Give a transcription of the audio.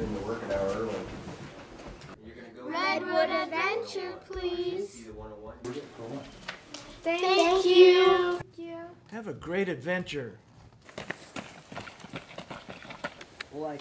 come in to work an hour early. Go. Redwood Adventure, please. Thank, the 101? Thank you. Have a great adventure. Like